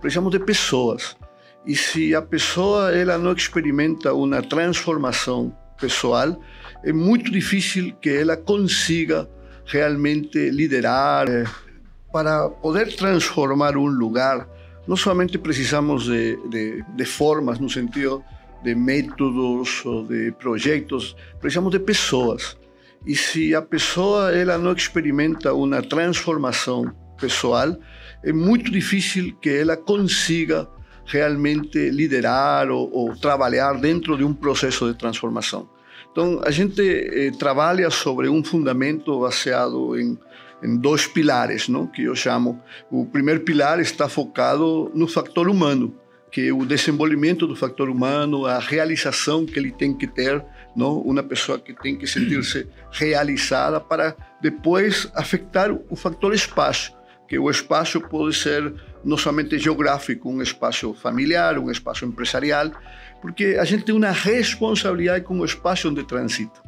Precisamos de pessoas. E se a pessoa ela não experimenta uma transformação pessoal, é muito difícil que ela consiga realmente liderar. Para poder transformar um lugar, não somente precisamos de, de, de formas, no sentido de métodos ou de projetos, precisamos de pessoas. E se a pessoa ela não experimenta uma transformação pessoal, é muito difícil que ela consiga realmente liderar ou, ou trabalhar dentro de um processo de transformação. Então, a gente eh, trabalha sobre um fundamento baseado em, em dois pilares, não? que eu chamo. O primeiro pilar está focado no fator humano, que é o desenvolvimento do fator humano, a realização que ele tem que ter, não? uma pessoa que tem que sentir-se realizada para depois afetar o fator espaço, que o espaço pode ser não somente geográfico, um espaço familiar, um espaço empresarial, porque a gente tem uma responsabilidade com o espaço onde transita.